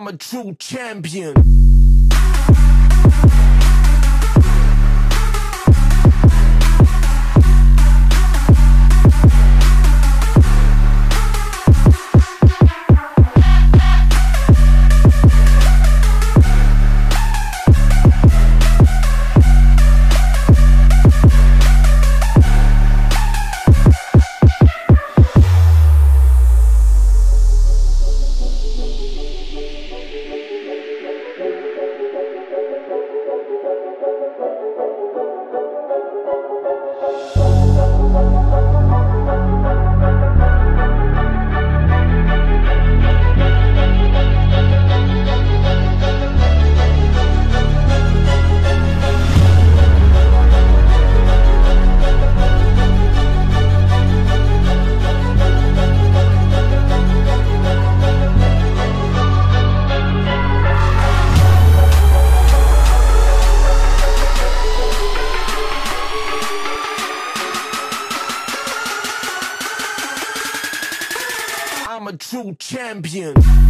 I'm a true champion. A true champion.